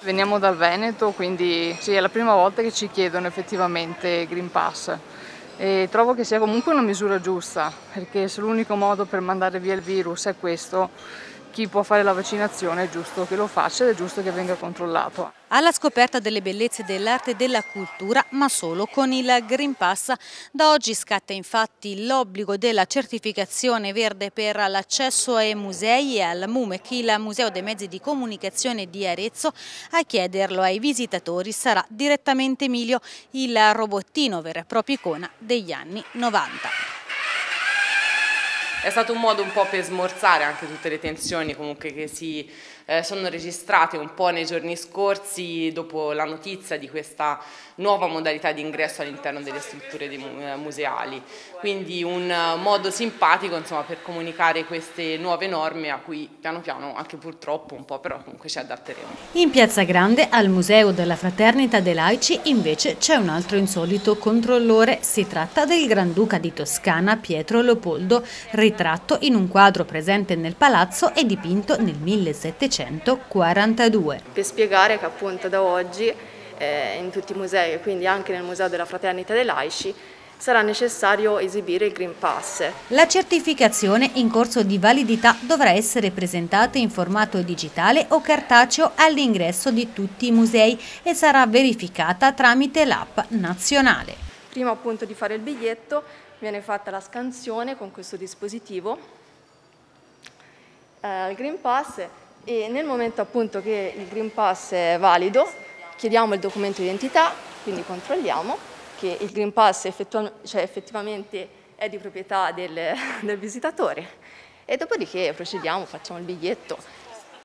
Veniamo dal Veneto, quindi sì, è la prima volta che ci chiedono effettivamente Green Pass. E trovo che sia comunque una misura giusta, perché se l'unico modo per mandare via il virus è questo, chi può fare la vaccinazione è giusto che lo faccia ed è giusto che venga controllato. Alla scoperta delle bellezze dell'arte e della cultura, ma solo con il Green Pass. Da oggi scatta infatti l'obbligo della certificazione verde per l'accesso ai musei e al MUMEC, il Museo dei Mezzi di Comunicazione di Arezzo. A chiederlo ai visitatori sarà direttamente Emilio, il robottino vero e proprio icona degli anni 90 è stato un modo un po' per smorzare anche tutte le tensioni comunque che si eh, sono registrate un po' nei giorni scorsi dopo la notizia di questa nuova modalità di ingresso all'interno delle strutture eh, museali. Quindi un modo simpatico insomma, per comunicare queste nuove norme a cui piano piano, anche purtroppo un po', però comunque ci adatteremo. In Piazza Grande, al Museo della Fraternita dei Laici, invece c'è un altro insolito controllore. Si tratta del Granduca di Toscana Pietro Leopoldo, ritratto in un quadro presente nel palazzo e dipinto nel 1700. 1942. Per spiegare che appunto da oggi eh, in tutti i musei e quindi anche nel Museo della Fraternità dei Laici sarà necessario esibire il Green Pass. La certificazione in corso di validità dovrà essere presentata in formato digitale o cartaceo all'ingresso di tutti i musei e sarà verificata tramite l'app nazionale. Prima appunto di fare il biglietto viene fatta la scansione con questo dispositivo. Eh, Green Pass e nel momento appunto che il Green Pass è valido chiediamo il documento di identità, quindi controlliamo che il Green Pass cioè effettivamente è di proprietà del, del visitatore e dopodiché procediamo, facciamo il biglietto